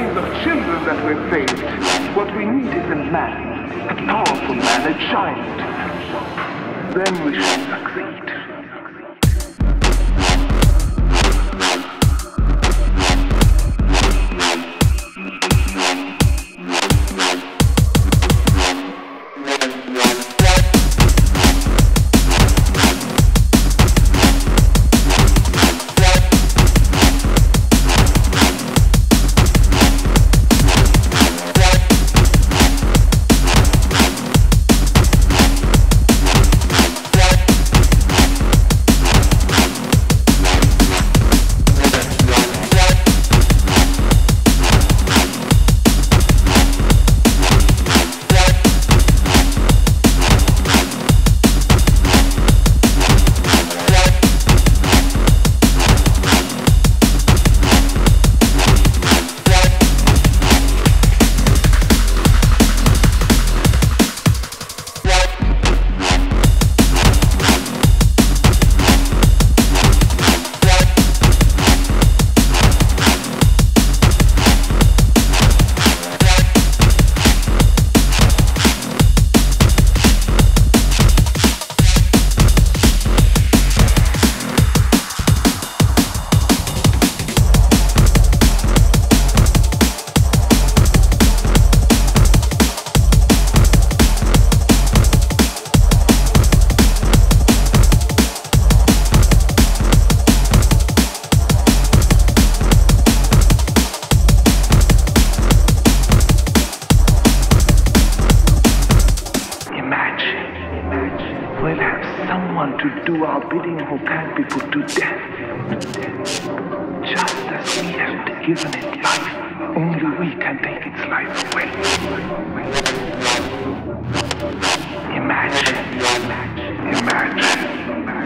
name of children that we've saved. What we need is a man, a powerful man, a child. Then we shall succeed. to do our bidding who can't be put to death. Just as we have given it life, only we can take its life away. Imagine, imagine, imagine.